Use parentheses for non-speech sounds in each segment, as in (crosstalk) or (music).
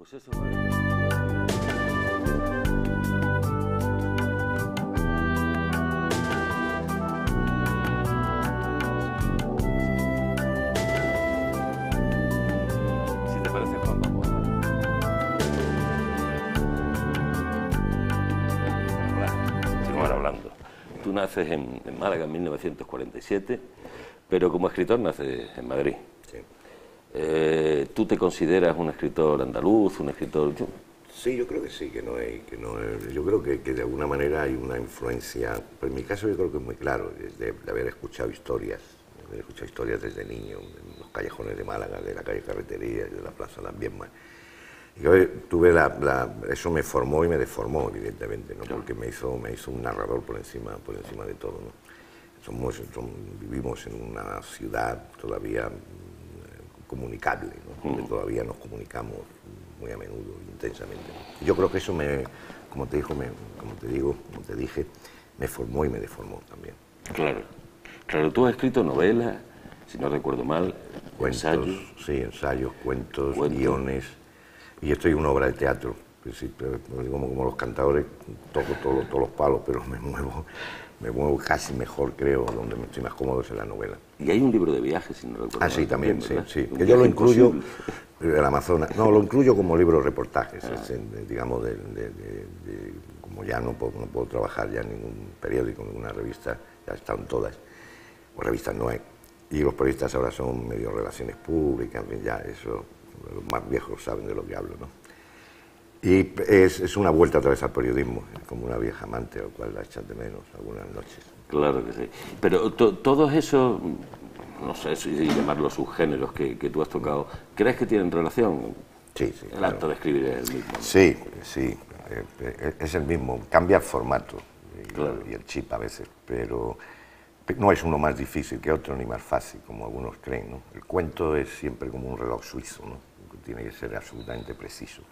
Pues eso vale. Si te parece, Juan, vamos a hablar. Seguimos hablando. Tú naces en, en Málaga en 1947, pero como escritor naces en Madrid. Eh, ¿Tú te consideras un escritor andaluz, un escritor...? Sí, yo creo que sí, que no hay, que no es- yo creo que, que de alguna manera hay una influencia, pero en mi caso yo creo que es muy claro, de, de haber escuchado historias, de haber escuchado historias desde niño, en los callejones de Málaga, de la calle Carretería de la Plaza Las Bienmas. Y yo tuve la, la- eso me formó y me deformó, evidentemente, ¿no? porque me hizo, me hizo un narrador por encima, por encima de todo. ¿no? Somos, som- vivimos en una ciudad todavía comunicable, ¿no? donde todavía nos comunicamos muy a menudo, intensamente. Yo creo que eso me, como te dijo, me- como te digo, como te dije, me formó y me deformó también. Claro. Claro, tú has escrito novelas, si no recuerdo mal, Cuentos, ensayos. sí, ensayos, cuentos, Cuentos. guiones. Y estoy en una obra de teatro. como, como los cantadores, toco todos todos los palos, pero me (laughs) muevo, me muevo casi mejor, creo, donde me estoy más cómodo es en la novela. Y hay un libro de viajes, si no recuerdo Ah, sí, también, sí, sí. Que yo lo incluyo, imposible. el Amazonas, no, lo incluyo como libro de reportajes, Ah. es digamos, de, de- de- de- como ya no puedo, no puedo trabajar ya en ningún periódico, en ninguna revista, ya están todas, o revistas no hay. Y los periodistas ahora son medio relaciones públicas, en fin, ya eso, los más viejos saben de lo que hablo, ¿no? Y es, es una vuelta otra vez al periodismo, como una vieja amante, al cual la echan de menos algunas noches. Claro que sí. Pero to- todos esos, no sé si llamarlos subgéneros que, que tú has tocado, ¿crees que tienen relación? Sí, sí. El claro. acto de escribir es el mismo. ¿no? Sí, sí, eh, eh, es el mismo, cambia el formato y, Claro. y el chip a veces, pero pe- no es uno más difícil que otro ni más fácil, como algunos creen. ¿no? El cuento es siempre como un reloj suizo, ¿no? tiene que ser absolutamente preciso.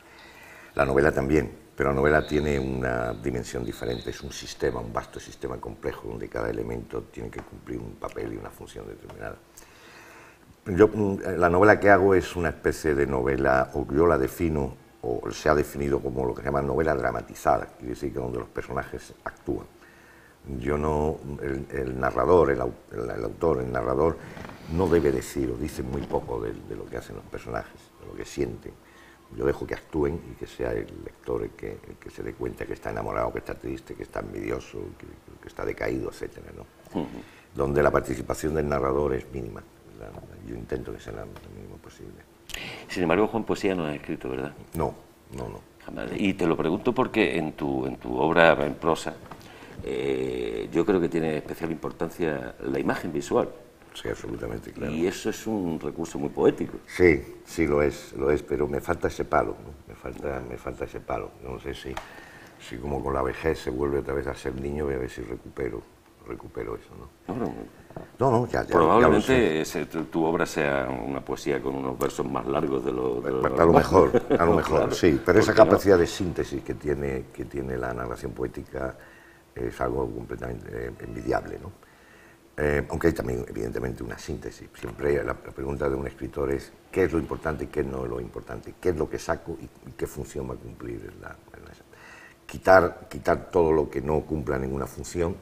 La novela también, pero la novela tiene una dimensión diferente, es un sistema, un vasto sistema complejo, donde cada elemento tiene que cumplir un papel y una función determinada. Yo, mm, la novela que hago es una especie de novela, o yo la defino, o se ha definido como lo que se llama novela dramatizada, quiere decir que donde los personajes actúan. Yo no, el, narrador, el autor, el narrador, no debe decir o dice muy poco de, de lo que hacen los personajes, de lo que sienten. Yo dejo que actúen y que sea el lector el que, el que se dé cuenta que está enamorado, que está triste, que está envidioso, que, que está decaído, etcétera, ¿no? Donde la participación del narrador es mínima. La- yo intento que sea la- lo mínimo posible. Sin embargo, Juan, poesía no has escrito, ¿verdad? No, no, no. Jamás. Y te lo pregunto porque en tu, en tu obra en prosa, eh, yo creo que tiene especial importancia la imagen visual. Sí, absolutamente claro. Y eso es un recurso muy poético. Sí, sí lo es, lo es, pero me falta ese palo, ¿no? me falta, me falta ese palo. No sé si, si como con la vejez se vuelve otra vez a ser niño, voy a ver si recupero, recupero eso, ¿no? No, no, No, no, ya, ya, ya. Probablemente ese- tu, tu obra sea una poesía con unos versos más largos de lo, de lo A lo mejor, a lo (laughs) mejor, claro. sí, pero esa capacidad de síntesis que tiene, que tiene la narración poética es algo completamente eh, envidiable, ¿no? Eh, aunque hay también, evidentemente, una síntesis. Siempre la, pregunta de un escritor es qué es lo importante y qué no es lo importante, qué es lo que saco y, qué función va a cumplir. la- quitar, quitar todo lo que no cumpla ninguna función,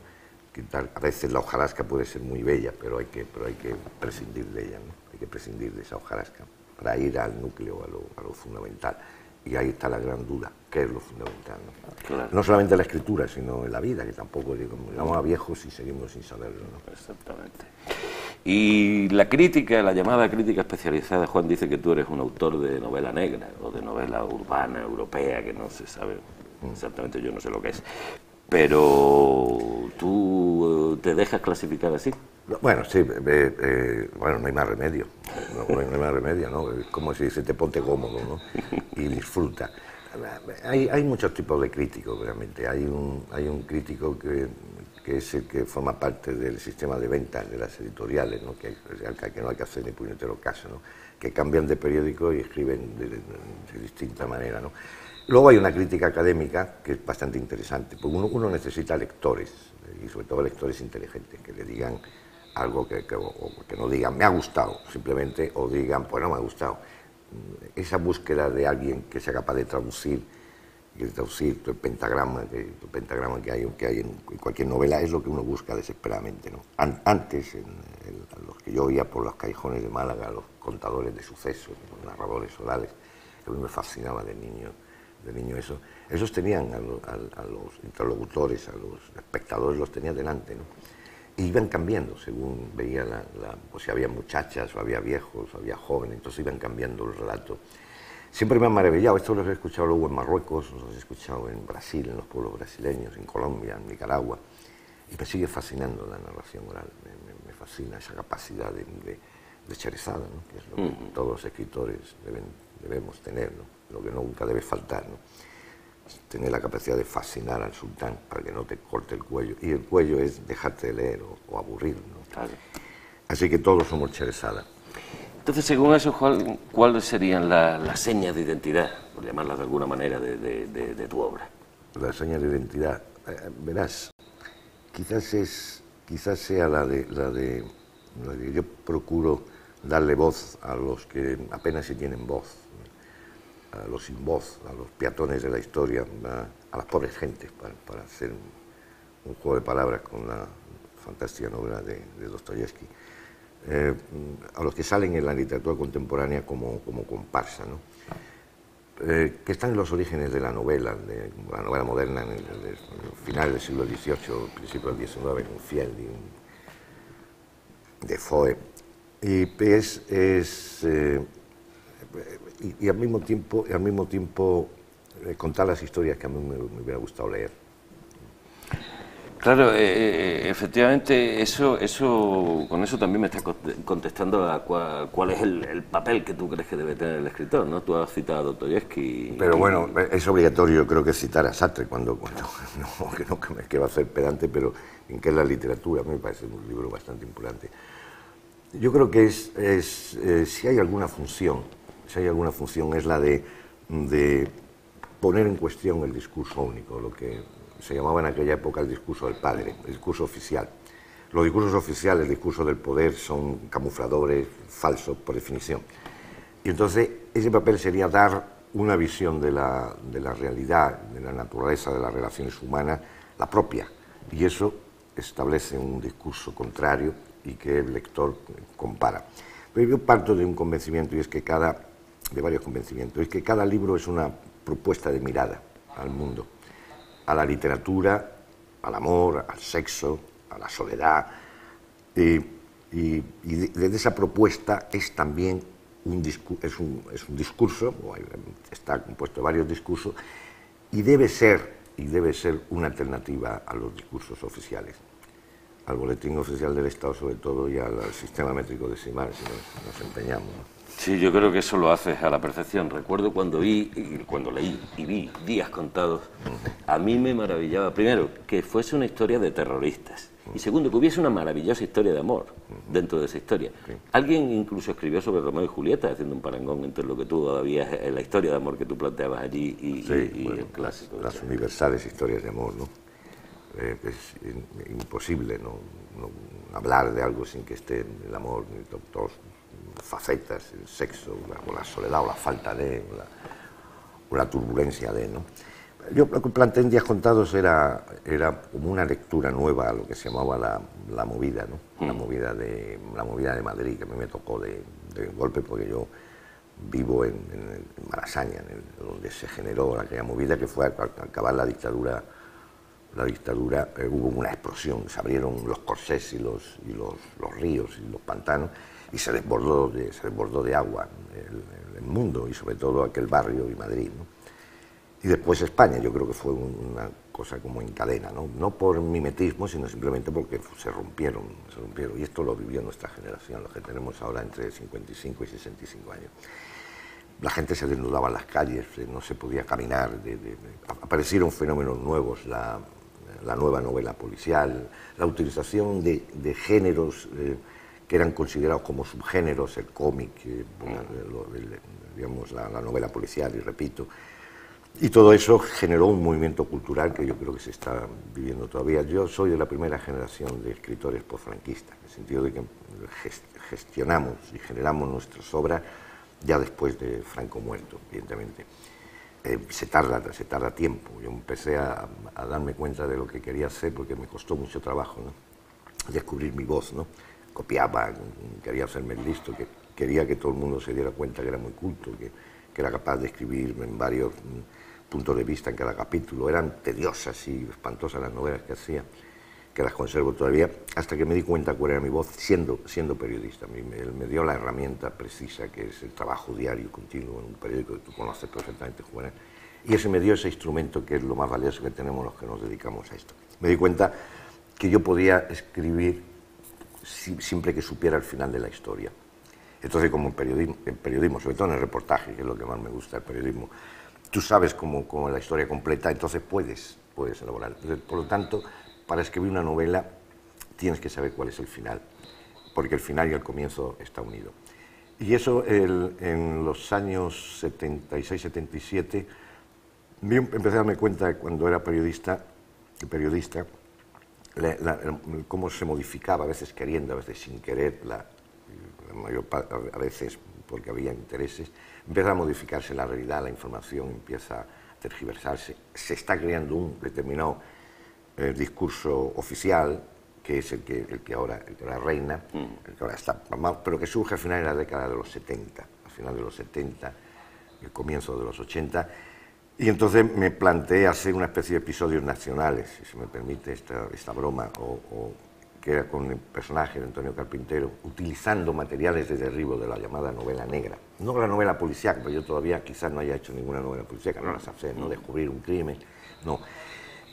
a veces la hojarasca puede ser muy bella, pero hay que, pero hay que prescindir de ella, ¿no? hay que prescindir de esa hojarasca para ir al núcleo, a lo, a lo fundamental. Y ahí está la gran duda, ¿qué es lo fundamental? ¿no? Claro. No solamente en la escritura, sino en la vida, que tampoco vamos a viejos y seguimos sin saberlo. ¿no? Exactamente. Y la crítica, la llamada crítica especializada, Juan dice que tú eres un autor de novela negra o de novela urbana, europea, que no se sabe exactamente, yo no sé lo que es. Pero tú eh, te dejas clasificar así. No, Bueno, sí, eh, eh, bueno, no hay más remedio. No, hay más remedio, ¿no? Es como si se te ponte cómodo, ¿no? Y disfruta. Hay, hay muchos tipos de críticos, realmente. Hay un, hay un crítico que, que es el que forma parte del sistema de ventas de las editoriales, ¿no? Que, hay- que no hay que hacer ni puñetero caso, ¿no? Que cambian de periódico y escriben de, de- de distinta manera, ¿no? Luego hay una crítica académica que es bastante interesante, porque uno, uno necesita lectores, y sobre todo lectores inteligentes, que le digan algo que, que- no digan me ha gustado, simplemente, o digan pues no me ha gustado. esa búsqueda de alguien que sea capaz de traducir, de traducir el pentagrama, el pentagrama que hay, que hay en, cualquier novela, es lo que uno busca desesperadamente. ¿no? antes, en, los que yo oía por los callejones de Málaga, los contadores de sucesos, los narradores orales, a mí me fascinaba de niño, de niño eso, esos tenían a, los interlocutores, a los espectadores, los tenía delante. Iban cambiando según veía la, pues si había muchachas o había viejos o había jóvenes, entonces iban cambiando el relato. Siempre me ha maravillado, esto lo he escuchado luego en Marruecos, lo he escuchado en Brasil, en los pueblos brasileños, en Colombia, en Nicaragua, y me sigue fascinando la narración oral, me, fascina esa capacidad de, de, de cherezada, que es lo que todos los escritores deben, debemos tener, lo que nunca debe faltar. ¿no? Tener la capacidad de fascinar al sultán para que no te corte el cuello. Y el cuello es dejarte de leer o, aburrir. Así que todos somos Cherezada. Entonces, según eso, ¿cuáles serían las señas de identidad, por llamarlas de alguna manera, de, tu obra? Las señas de identidad, eh, verás, quizás, es, quizás sea la de, la, de, la de yo procuro darle voz a los que apenas se tienen voz a los sin voz, a los peatones de la historia, a, las pobres gentes, para, hacer un, juego de palabras con la fantástica novela de, Dostoyevsky, eh, a los que salen en la literatura contemporánea como, como comparsa, ¿no? Eh, que están en los orígenes de la novela, de la novela moderna, en el, final del siglo XVIII, principio del XIX, un Fiel de Foe. Y es, es eh, y, al mismo tiempo, y al mismo tiempo eh, contar las historias que a mí me, hubiera gustado leer. Claro, eh, eh, efectivamente, eso, eso, con eso también me estás contestando a cuál, es el, papel que tú crees que debe tener el escritor, ¿no? Tú has citado a Dostoyevsky. Pero bueno, es obligatorio, creo que citar a Sartre cuando, cuando (laughs) no, que no que me quiero hacer pedante, pero en que es la literatura, a mí me parece un libro bastante importante. Yo creo que es, es si hay alguna función si hay alguna función, es la de, poner en cuestión el discurso único, lo que se llamaba en aquella época el discurso del padre, el discurso oficial. Los discursos oficiales, el discurso del poder, son camufladores falsos por definición. Y entonces ese papel sería dar una visión de la, de la realidad, de la naturaleza de las relaciones humanas, la propia. Y eso establece un discurso contrario y que el lector compara. Pero yo parto de un convencimiento y es que cada de varios convencimientos, es que cada libro es una propuesta de mirada al mundo, a la literatura, al amor, al sexo, a la soledad. y, desde esa propuesta es también un, es un, es un discurso, está compuesto de varios discursos, y debe ser, y debe ser una alternativa a los discursos oficiales, al boletín oficial del Estado sobre todo y al, sistema métrico decimal, si nos empeñamos. Sí, yo creo que eso lo haces a la perfección. Recuerdo cuando vi, cuando leí y vi Días Contados, a mí me maravillaba, primero, que fuese una historia de terroristas. Y segundo, que hubiese una maravillosa historia de amor dentro de esa historia. Alguien incluso escribió sobre Romeo y Julieta, haciendo un parangón entre lo que tú todavía es la historia de amor que tú planteabas allí y, el clásico. Las universales historias de amor, ¿no? Eh, es imposible ¿no? hablar de algo sin que esté el amor, todos facetas, el sexo, o la soledad, o la falta de, o la, turbulencia de. ¿no? Yo lo que planteé en Días Contados era, era como una lectura nueva a lo que se llamaba la, la movida, ¿no? La, mm. movida de, la movida de Madrid, que a mí me tocó de, de golpe porque yo vivo en, en Marasaña, donde se generó aquella movida que fue al acabar la dictadura la dictadura eh, hubo una explosión, se abrieron los corsés y los, y los, los ríos y los pantanos y se desbordó de, se desbordó de agua el, el, mundo y sobre todo aquel barrio y Madrid. ¿no? Y después España, yo creo que fue una cosa como en cadena, ¿no? no por mimetismo, sino simplemente porque se rompieron, se rompieron. Y esto lo vivió nuestra generación, los que tenemos ahora entre 55 y 65 años. La gente se desnudaba en las calles, eh, no se podía caminar, aparecieron fenómenos nuevos, la, la, nueva novela policial, la utilización de, de géneros... Eh, que eran considerados como subgéneros, el cómic, eh, digamos, la, novela policial, y repito. Y todo eso generó un movimiento cultural que yo creo que se está viviendo todavía. Yo soy de la primera generación de escritores postfranquistas, en el sentido de que gestionamos y generamos nuestras obras ya después de Franco muerto, evidentemente. Eh, se, tarda, se tarda tiempo. Yo empecé a, darme cuenta de lo que quería hacer porque me costó mucho trabajo ¿no? descubrir mi voz. ¿no? Copiaba, quería hacerme listo, que quería que todo el mundo se diera cuenta que era muy culto, que, que era capaz de escribir en varios mm, puntos de vista en cada capítulo. Eran tediosas y espantosas las novelas que hacía que las conservo todavía, hasta que me di cuenta cuál era mi voz siendo, siendo periodista. Me, me dio la herramienta precisa, que es el trabajo diario, continuo, en un periódico que tú conoces perfectamente, Juan. Y ese me dio ese instrumento que es lo más valioso que tenemos los que nos dedicamos a esto. Me di cuenta que yo podía escribir siempre que supiera el final de la historia. Entonces, como en periodismo, sobre todo en el reportaje, que es lo que más me gusta, el periodismo, tú sabes cómo, cómo la historia completa, entonces puedes, puedes elaborar. por lo tanto, para escribir una novela tienes que saber cuál es el final, porque el final y el comienzo está unido. Y eso en los años 76-77 empecé a darme cuenta cuando era periodista, periodista cómo se modificaba, a veces queriendo, a veces sin querer, la, mayor, a veces porque había intereses, empieza a modificarse la realidad, la información empieza a tergiversarse, se está creando un determinado el discurso oficial, que es el que, el que, ahora, el que ahora reina, mm. el que ahora está, pero que surge al final de la década de los 70, al final de los 70, el comienzo de los 80, y entonces me planteé hacer una especie de episodios nacionales, si se me permite esta, esta broma, o, que era con el personaje de Antonio Carpintero, utilizando materiales de derribo de la llamada novela negra. No la novela policíaca, porque yo todavía quizás no haya hecho ninguna novela policíaca, no las hacer, no descubrir un crimen, no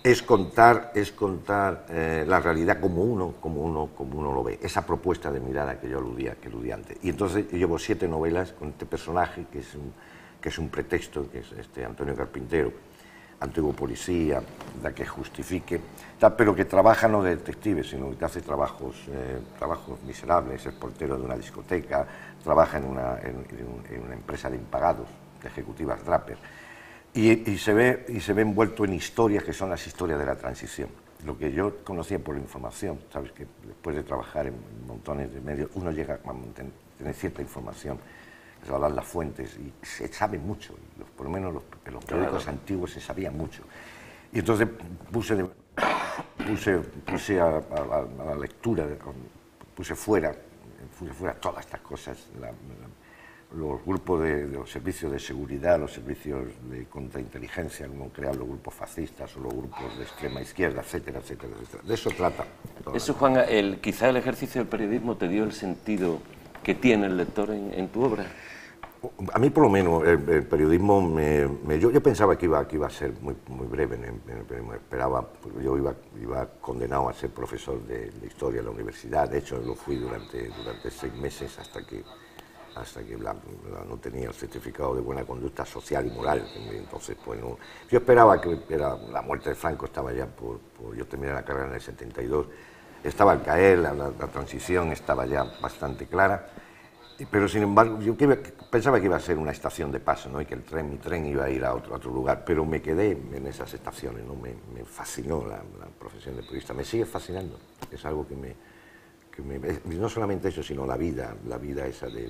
es contar, es contar eh, la realidad como uno, como uno, como uno lo ve. Esa propuesta de mirada que yo aludía, que aludía antes. Y entonces yo llevo siete novelas con este personaje que es un, que es un pretexto, que es este Antonio Carpintero, antiguo policía, la que justifique, pero que trabaja no de detective, sino que hace trabajos, eh, trabajos miserables, es portero de una discoteca, trabaja en una, en una empresa de impagados, de ejecutivas Draper y, se ve, y se ve envuelto en historias que son las historias de la transición. Lo que yo conocía por la información, sabes que después de trabajar en montones de medios, uno llega a tener cierta información, hablan las fuentes y se sabe mucho, por lo menos los, los periódicos antiguos se sabía mucho. Y entonces puse, puse, puse a, la lectura, puse fuera, puse fuera todas estas cosas, los grupos de, los servicios de seguridad, los servicios de contrainteligencia, como crear los grupos fascistas o los grupos de extrema izquierda, etcétera, etcétera, etcétera. De eso trata. Eso, Juan, el, quizá el ejercicio del periodismo te dio el sentido que tiene el lector en, tu obra. A mí, por lo menos, el, periodismo, me, yo, yo, pensaba que iba, que iba a ser muy, muy breve en el. Esperaba, yo iba, iba condenado a ser profesor de, de, historia en la universidad. De hecho, lo fui durante, durante seis meses hasta que hasta que no tenía el certificado de buena conducta social y moral. Entonces, pues yo esperaba que era, la muerte de Franco estaba ya por, yo terminé la carrera en el 72, estaba al caer, la, transición estaba ya bastante clara, pero sin embargo yo pensaba que iba a ser una estación de paso, ¿no? y que el tren, mi tren iba a ir a otro, otro lugar, pero me quedé en esas estaciones, ¿no? me, me fascinó la, la profesión de periodista, me sigue fascinando, es algo que me no solamente eso, sino la vida, la vida esa de,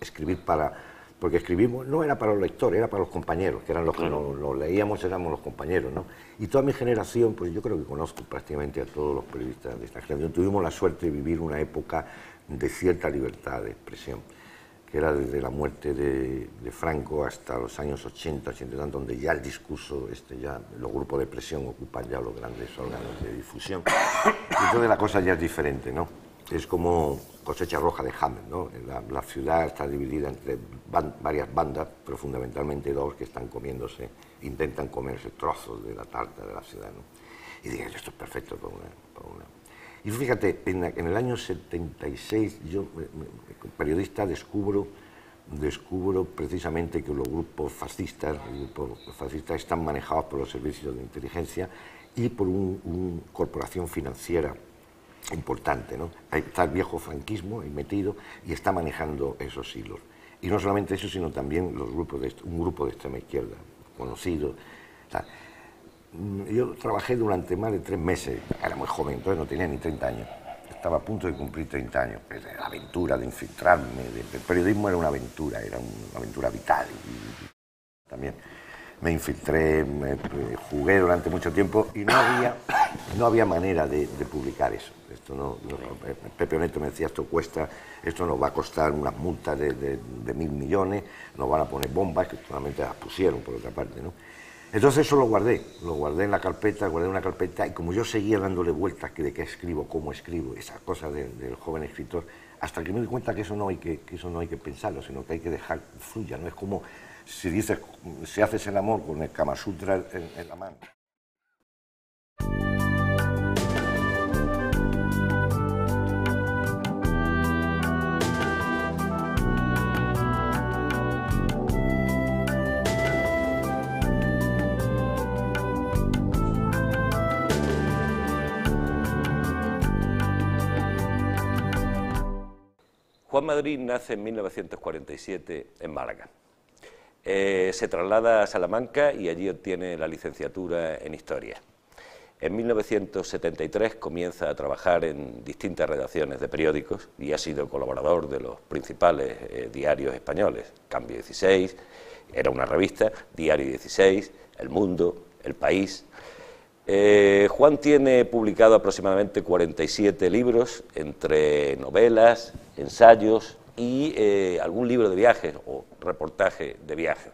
escribir para, porque escribimos no era para los lectores, era para los compañeros, que eran los que lo, leíamos, éramos los compañeros, ¿no? Y toda mi generación, pues yo creo que conozco prácticamente a todos los periodistas de esta generación, tuvimos la suerte de vivir una época de cierta libertad de expresión, que era desde la muerte de, Franco hasta los años 80, 80 donde ya el discurso, este, ya los grupos de presión ocupan ya los grandes órganos de difusión. (coughs) Entonces la cosa ya es diferente, ¿no? Es como cosecha roja de Hammer, ¿no? La, ciudad está dividida entre varias bandas, pero fundamentalmente dos que están comiéndose, intentan comerse trozos de la tarta de la ciudad, ¿no? Y dije, esto es perfecto para una... Y fíjate, en, el año 76, yo, como periodista, descubro, descubro precisamente que los grupos fascistas, grupos fascistas están manejados por los servicios de inteligencia y por una corporación financiera importante. ¿no? Está el viejo franquismo ahí metido y está manejando esos hilos. Y no solamente eso, sino también los grupos de, un grupo de extrema izquierda conocido. yo trabajé durante más de tres meses, era muy joven, entonces no tenía ni 30 años. estaba a punto de cumplir 30 años. La aventura de infiltrarme, el periodismo era una aventura, era una aventura vital. También me infiltré, me, jugué durante mucho tiempo y no había, (coughs) no había manera de, publicar eso. No, Pepe Oneto me decía, esto cuesta, esto nos va a costar unas multas de, de, mil millones, nos van a poner bombas, que solamente las pusieron por otra parte, ¿no? Entonces eso lo guardé, lo guardé en la carpeta, guardé en una carpeta y como yo seguía dándole vueltas que de qué escribo, cómo escribo, esas cosas del joven escritor, hasta que me di cuenta que eso no hay que, eso no hay que pensarlo, sino que hay que dejar fluya, no es como si dices, si haces el amor con el Kama Sutra en la mano. Juan Madrid nace en 1947 en Málaga. Eh, se traslada a Salamanca y allí obtiene la licenciatura en Historia. En 1973 comienza a trabajar en distintas redacciones de periódicos y ha sido colaborador de los principales eh, diarios españoles. Cambio 16, era una revista, Diario 16, El Mundo, El País, eh, Juan tiene publicado aproximadamente 47 libros, entre novelas, ensayos y eh, algún libro de viajes o reportaje de viajes.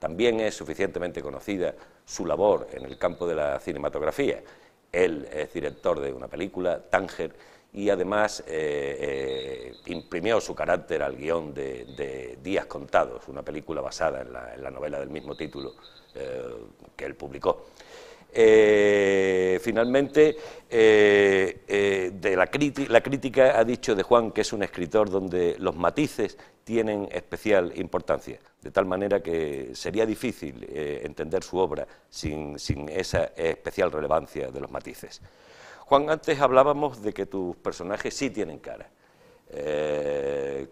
También es suficientemente conocida su labor en el campo de la cinematografía. Él es director de una película, Tánger, y además eh, imprimió su carácter al guion de, Días Contados, una película basada en la novela del mismo título que él publicó. Eh, finalmente, eh, eh, de la, la, crítica ha dicho de Juan que es un escritor donde los matices tienen especial importancia, de tal manera que sería difícil entender su obra sin, esa especial relevancia de los matices. Juan, antes hablábamos de que tus personajes sí tienen cara.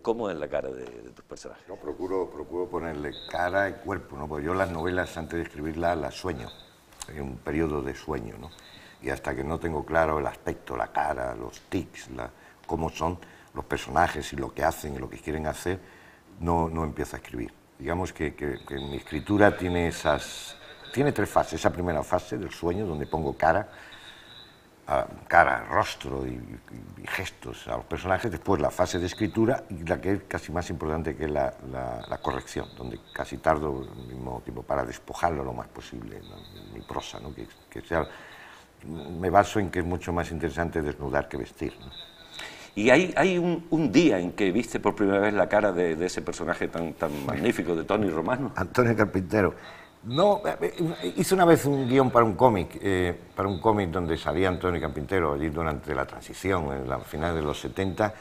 ¿Cómo es la cara de, tus personajes? Yo procuro, procuro ponerle cara y cuerpo, ¿no? porque yo las novelas antes de escribirlas las sueño un periodo de sueño, ¿no? Y hasta que no tengo claro el aspecto, la cara, los tics, cómo son los personajes y lo que hacen y lo que quieren hacer, no, no empiezo a escribir. Digamos que, que, mi escritura tiene esas... Tiene tres fases. Esa primera fase del sueño, donde pongo cara, cara, rostro y, gestos a los personajes, después la fase de escritura y la que es casi más importante que la, la, corrección, donde casi tardo el mismo tiempo para despojarlo lo más posible, mi prosa, ¿no? que, que, sea, me baso en que es mucho más interesante desnudar que vestir. Y hay, hay un, un, día en que viste por primera vez la cara de, de ese personaje tan, tan magnífico de Tony Romano. Antonio Carpintero. No, eh, hice una vez un guion para un cómic, eh, para un cómic donde salía Antonio Campintero allí durante la transición, en la final de los 70,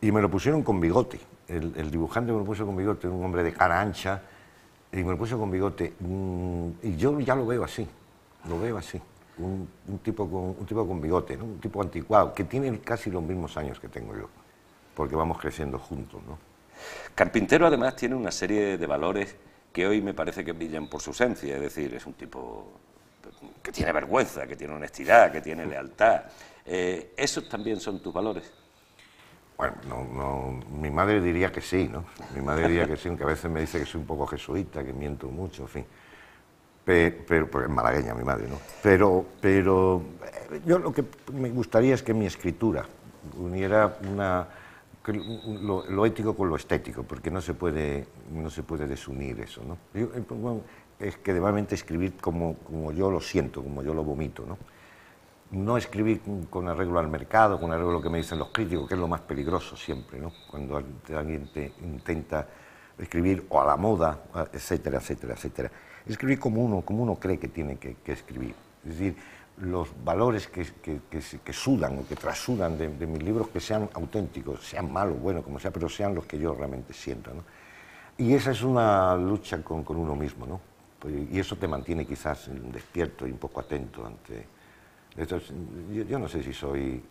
y me lo pusieron con bigote. El, dibujante me lo puso con bigote, un hombre de cara ancha, y me lo puso con bigote. Mm, y yo ya lo veo así, lo veo así. Un, tipo, con, un tipo con bigote, un tipo anticuado, que tiene casi los mismos años que tengo yo, porque vamos creciendo juntos. ¿no? Carpintero además tiene una serie de valores que hoy me parece que brillan por su esencia, es decir, es un tipo que tiene vergüenza, que tiene honestidad, que tiene lealtad. Eh, ¿Esos también son tus valores? Bueno, no, mi madre diría que sí, ¿no? Mi madre diría que sí, aunque a veces me dice que soy un poco jesuita, que miento mucho, en fin. Pero, porque es malagueña mi madre, ¿no? Pero, pero eh, yo lo que me gustaría es que mi escritura uniera una lo, ético con lo estético, porque no se puede, no se puede desunir eso. ¿no? Eh, es que realmente escribir como, como yo lo siento, como yo lo vomito. ¿no? no escribir con arreglo al mercado, con arreglo a lo que me dicen los críticos, que es lo más peligroso siempre, ¿no? cuando alguien te intenta escribir o a la moda, etcétera, etcétera, etcétera. Escribir como uno, como uno cree que tiene que, que escribir. Es decir, los valores que, que, sudan o que trasudan de, mis libros que sean auténticos, sean malos, bueno, como sea, pero sean los que yo realmente siento. ¿no? Y esa es una lucha con, con uno mismo, ¿no? Pues, y eso te mantiene quizás despierto y un poco atento ante... Yo no sé si soy...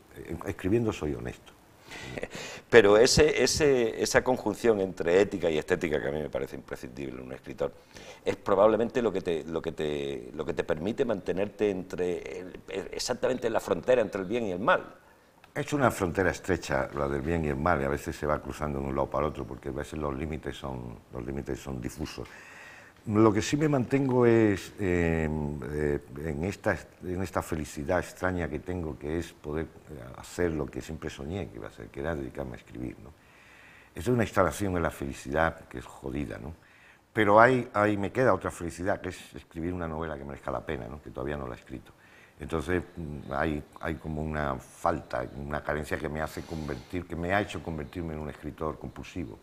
Escribiendo soy honesto. (laughs) Pero ese, esa conjunción entre ética y estética, que a mí me parece imprescindible en un escritor, es probablemente lo que te, lo que te, lo que te permite mantenerte entre exactamente en la frontera entre el bien y el mal. Es una frontera estrecha la del bien y el mal, y a veces se va cruzando de un lado para otro, porque a veces los límites son, los límites son difusos. Lo que sí me mantengo es em, eh, en, esta, en esta felicidad extraña que tengo, que es poder eh, hacer lo que siempre soñé que iba a hacer, que era dedicarme a escribir. ¿no? Es una instalación en la felicidad que es jodida, ¿no? pero hay, hay, me queda otra felicidad, que es escribir una novela que merezca la pena, ¿no? que todavía no la he escrito. Entonces mm, hay, hay como una falta, una carencia que me hace convertir, que me ha hecho convertirme en un escritor compulsivo,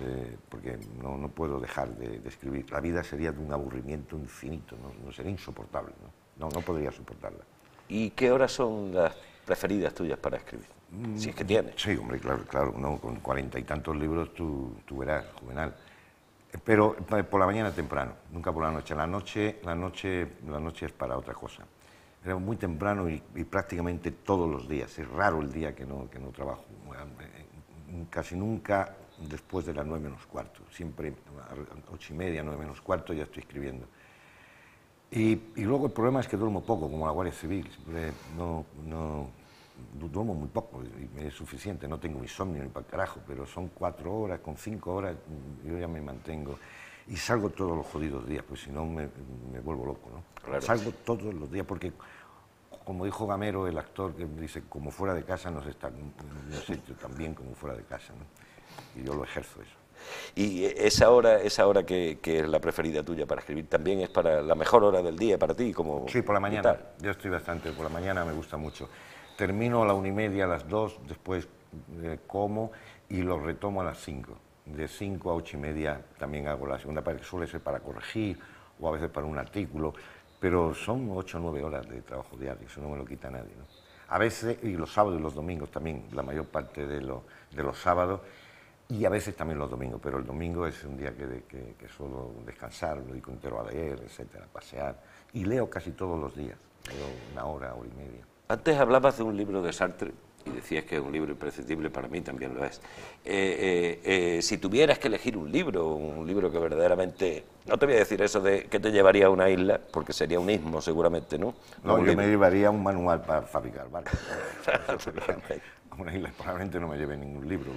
eh, porque no, no, puedo dejar de, escribir. La vida sería de un aburrimiento infinito, no, no sería insoportable, ¿no? ¿no? podría soportarla. ¿Y qué horas son las preferidas tuyas para escribir? si es que tienes. Sí, hombre, claro, claro, ¿no? con cuarenta y tantos libros tú, tú verás, Juvenal. Pero eh, por la mañana temprano, nunca por la noche. La noche, la noche, la noche es para otra cosa. Era muy temprano y, prácticamente todos los días. Es raro el día que no, que no trabajo. Eh, casi nunca después de las nueve menos cuarto. Siempre a ocho y media, nueve menos cuarto ya estoy escribiendo. Y, y, luego el problema es que duermo poco, como la Guardia Civil. No, no, duermo muy poco, y es suficiente, no tengo insomnio ni para carajo, pero son cuatro horas, con cinco horas yo ya me mantengo. Y salgo todos los jodidos días, pues si no me, me, vuelvo loco, ¿no? Salgo todos los días porque, como dijo Gamero, el actor, que dice, como fuera de casa no se está hecho tan bien como fuera de casa, ¿no? Y yo lo ejerzo eso. Y esa hora, esa hora que, que, es la preferida tuya para escribir, también es para la mejor hora del día para ti, como Sí, por la mañana. Yo estoy bastante, por la mañana me gusta mucho. Termino a la una y media, a las dos, después eh, como y lo retomo a las cinco. De cinco a ocho y media también hago la segunda parte, que suele ser para corregir o a veces para un artículo, pero son ocho o nueve horas de trabajo diario, eso no me lo quita nadie. ¿no? A veces, y los sábados y los domingos también, la mayor parte de, de los sábados, y a veces también los domingos, pero el domingo es un día que, que, que suelo descansar, me dedico entero a leer, etcétera, a pasear, y leo casi todos los días, leo una hora, hora y media. Antes hablabas de un libro de Sartre y decías que es un libro imprescindible, para mí también lo es. Eh, eh, eh, si tuvieras que elegir un libro, un libro que verdaderamente, no te voy a decir eso de que te llevaría a una isla, porque sería un ismo seguramente, ¿no? No, yo me llevaría un manual para fabricar barcos. (laughs) a una isla probablemente no me lleve ningún libro.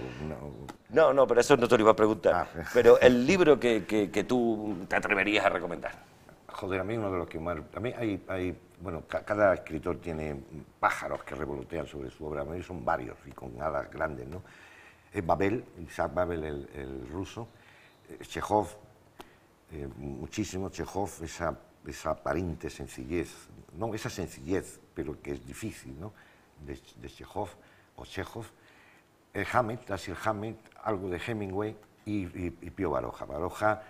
No, no, pero eso no te lo iba a preguntar. Ah. Pero el libro que, que, que tú te atreverías a recomendar. Joder, a mí uno de los que más... A mí hay, hay bueno, cada escritor tiene pájaros que revolotean sobre su obra, a mí son varios y con alas grandes, ¿no? Es Babel, Isaac Babel, el, ruso, Chekhov, eh, muchísimo Chekhov, esa, esa aparente sencillez, no, esa sencillez, pero que es difícil, ¿no? De, de Chekhov o Chekhov, el Hammett, Dashiell Hammett, algo de Hemingway y, y, y Pío Baroja. Baroja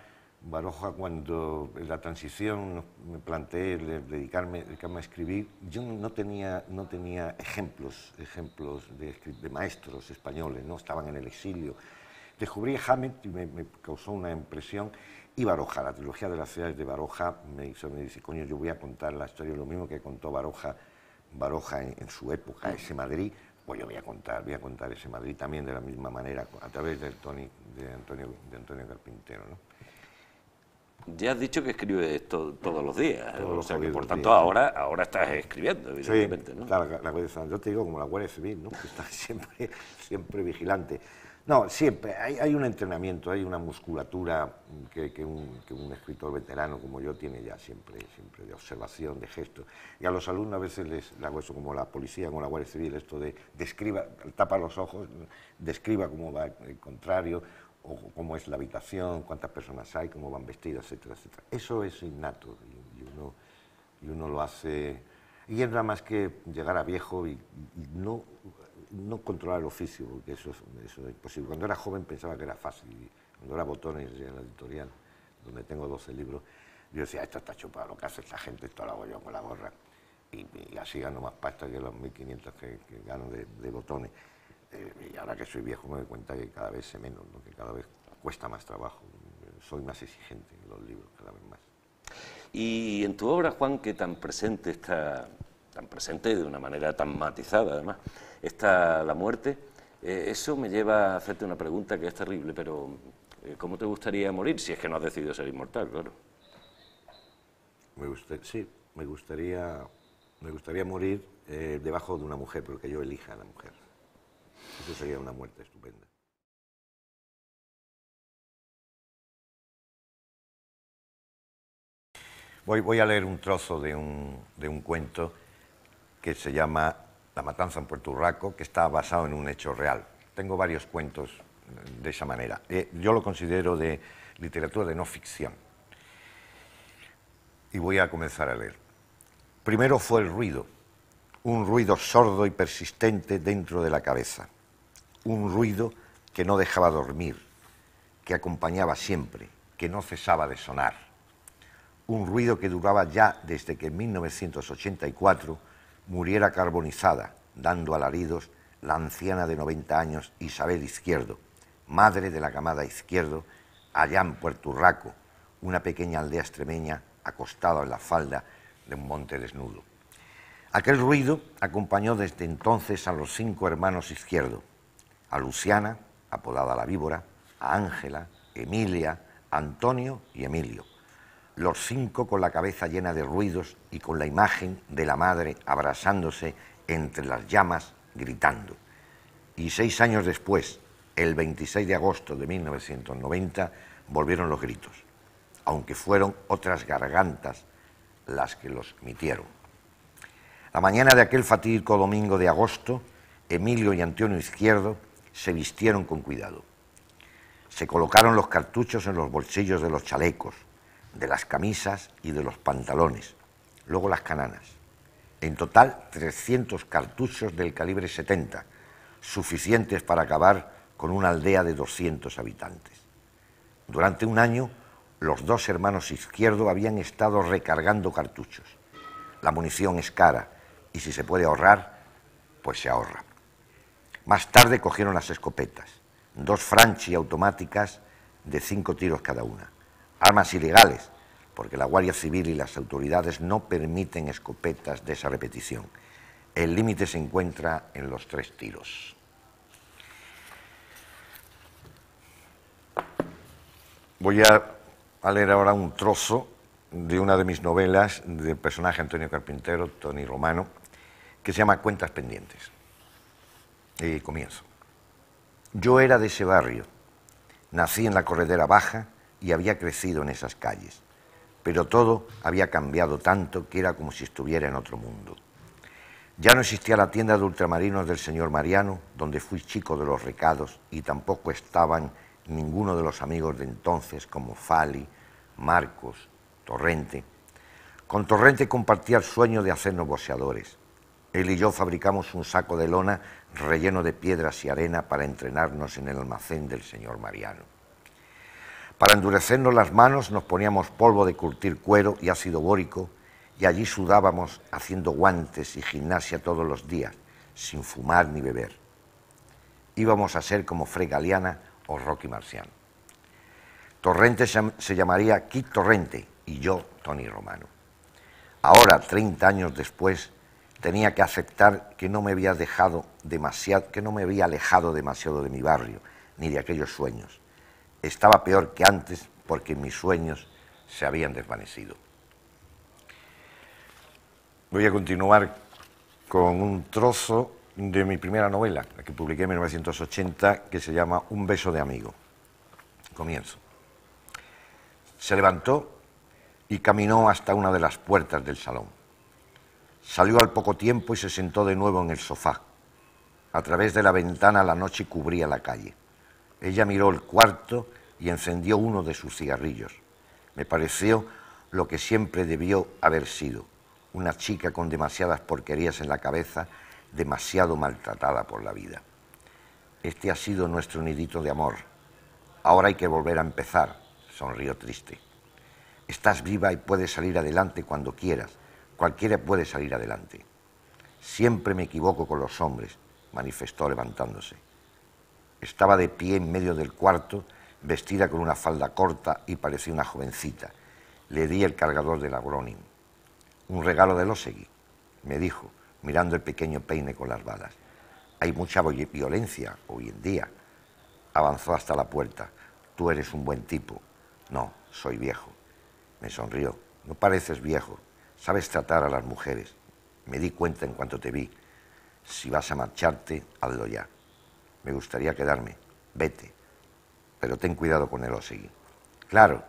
Baroja, cuando en la transición me planteé dedicarme, dedicarme a escribir, yo no tenía, no tenía ejemplos, ejemplos de, de, maestros españoles, ¿no? estaban en el exilio. Descubrí Hammett y me, causó una impresión, y Baroja, la trilogía de las ciudades de Baroja, me hizo, me dice, coño, yo voy a contar la historia, lo mismo que contó Baroja, Baroja en, su época, ese Madrid, pues yo voy a contar, voy a contar ese Madrid también de la misma manera, a través de, Tony, de, Antonio, de Antonio Carpintero. ¿no? Ya has dicho que escribes todos los días, o sea que por tanto ahora, ahora estás escribiendo, evidentemente. Sí, Claro, la, yo te digo como la Guardia Civil, ¿no? que está (laughs) siempre, siempre vigilante. No, siempre, hay, hay, un entrenamiento, hay una musculatura que, que, un, que, un, escritor veterano como yo tiene ya siempre, siempre de observación, de gesto. Y a los alumnos a veces les, hago eso como la policía, como la Guardia Civil, esto de describa, tapa los ojos, describa cómo va el contrario, o cómo es la habitación, cuántas personas hay, cómo van vestidas, etcétera, etcétera. Eso es innato y, uno, y uno, lo hace. Y es nada más que llegar a viejo y, no, no, controlar el oficio, porque eso es, imposible. Cuando era joven pensaba que era fácil. Cuando era botones en la editorial, donde tengo 12 libros, yo decía, esto está chupado, lo que hace esta gente, esto lo hago yo con la gorra. Y, así gano más pasta que los 1.500 que, que gano de, de botones. Eh, y ahora que soy viejo me doy cuenta que cada vez sé menos, que cada vez cuesta más trabajo. Soy más exigente en los libros, cada vez más. Y en tu obra, Juan, que tan presente está, tan presente de una manera tan matizada además, está la muerte, eh, eso me lleva a hacerte una pregunta que es terrible, pero eh, ¿cómo te gustaría morir si es que no has decidido ser inmortal, claro? Me sí, me gustaría Me gustaría morir eh, debajo de una mujer, pero que yo elija a la mujer. Eso sería una muerte estupenda. Voy, voy a leer un trozo de un, de un cuento que se llama La matanza en Puerto Urraco, que está basado en un hecho real. Tengo varios cuentos de esa manera. Eh, yo lo considero de literatura de no ficción. Y voy a comenzar a leer. Primero fue el ruido, un ruido sordo y persistente dentro de la cabeza, un ruido que no dejaba dormir, que acompañaba siempre, que no cesaba de sonar, un ruido que duraba ya desde que en 1984 muriera carbonizada, dando alaridos, la anciana de 90 años Isabel Izquierdo, madre de la camada Izquierdo, allá en Puerto Urraco, una pequeña aldea extremeña acostada en la falda de un monte desnudo. Aquel ruido acompañó desde entonces a los cinco hermanos Izquierdo, a Luciana, apodada la víbora, a Ángela, Emilia, Antonio y Emilio, los cinco con la cabeza llena de ruidos y con la imagen de la madre abrazándose entre las llamas, gritando. Y seis años después, el 26 de agosto de 1990, volvieron los gritos, aunque fueron otras gargantas las que los emitieron. La mañana de aquel fatídico domingo de agosto, Emilio y Antonio Izquierdo se vistieron con cuidado. Se colocaron los cartuchos en los bolsillos de los chalecos, de las camisas y de los pantalones, luego las cananas. En total, 300 cartuchos del calibre 70, suficientes para acabar con una aldea de 200 habitantes. Durante un año, los dos hermanos Izquierdo habían estado recargando cartuchos. La munición es cara y si se puede ahorrar, pues se ahorra. Más tarde cogieron las escopetas, dos Franchi automáticas de cinco tiros cada una armas ilegales, porque la Guardia Civil y las autoridades no permiten escopetas de esa repetición. El límite se encuentra en los tres tiros. Voy a, leer ahora un trozo de una de mis novelas del personaje Antonio Carpintero, Tony Romano, que se llama Cuentas Pendientes. Y comienzo. Yo era de ese barrio. Nací en la Corredera Baja y había crecido en esas calles. Pero todo había cambiado tanto que era como si estuviera en otro mundo. Ya no existía la tienda de ultramarinos del señor Mariano, donde fui chico de los recados, y tampoco estaban ninguno de los amigos de entonces, como Fali, Marcos, Torrente. Con Torrente compartía el sueño de hacernos boxeadores. Él y yo fabricamos un saco de lona relleno de piedras y arena para entrenarnos en el almacén del señor Mariano. Para endurecernos las manos nos poníamos polvo de curtir cuero y ácido bórico y allí sudábamos haciendo guantes y gimnasia todos los días, sin fumar ni beber. Íbamos a ser como Frey Galeana o Rocky Marciano. Torrente se llamaría Kit Torrente y yo Tony Romano. Ahora, 30 años después, tenía que aceptar que no me había dejado demasiado, que no me había alejado demasiado de mi barrio ni de aquellos sueños estaba peor que antes porque mis sueños se habían desvanecido. Voy a continuar con un trozo de mi primera novela, la que publiqué en 1980, que se llama Un beso de amigo. Comienzo. Se levantó y caminó hasta una de las puertas del salón. Salió al poco tiempo y se sentó de nuevo en el sofá. A través de la ventana la noche cubría la calle. Ella miró el cuarto y encendió uno de sus cigarrillos. Me pareció lo que siempre debió haber sido, una chica con demasiadas porquerías en la cabeza, demasiado maltratada por la vida. Este ha sido nuestro nidito de amor. Ahora hay que volver a empezar, sonrió triste. Estás viva y puedes salir adelante cuando quieras. Cualquiera puede salir adelante. Siempre me equivoco con los hombres, manifestó levantándose. Estaba de pie en medio del cuarto, vestida con una falda corta y parecía una jovencita. Le di el cargador de la Gronin. Un regalo de Losegui, me dijo, mirando el pequeño peine con las balas. Hay mucha violencia hoy en día. Avanzó hasta la puerta. Tú eres un buen tipo. No, soy viejo. Me sonrió. No pareces viejo. Sabes tratar a las mujeres. Me di cuenta en cuanto te vi. Si vas a marcharte, hazlo ya. Me gustaría quedarme. Vete. Pero ten cuidado con el seguí. Claro,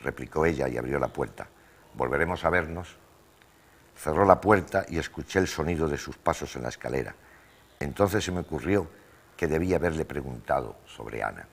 replicó ella y abrió la puerta. ¿Volveremos a vernos? Cerró la puerta y escuché el sonido de sus pasos en la escalera. Entonces se me ocurrió que debía haberle preguntado sobre Ana.